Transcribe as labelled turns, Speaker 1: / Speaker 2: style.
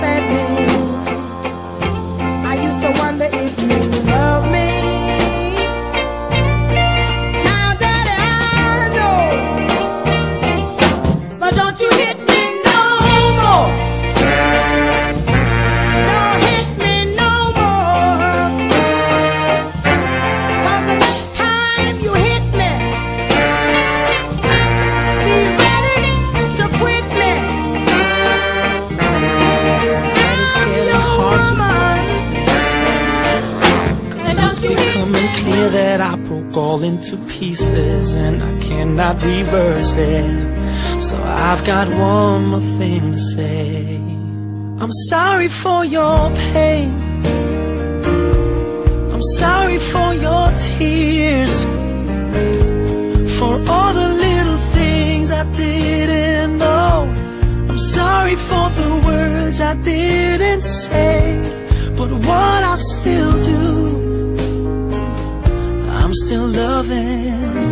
Speaker 1: ser that it's getting hard to it's becoming clear that I broke all into pieces and I cannot reverse it. So I've got one more thing to say. I'm sorry for your pain. I'm sorry for your tears. For all the little things I didn't know. I'm sorry for the I didn't say. But what I still do, I'm still loving.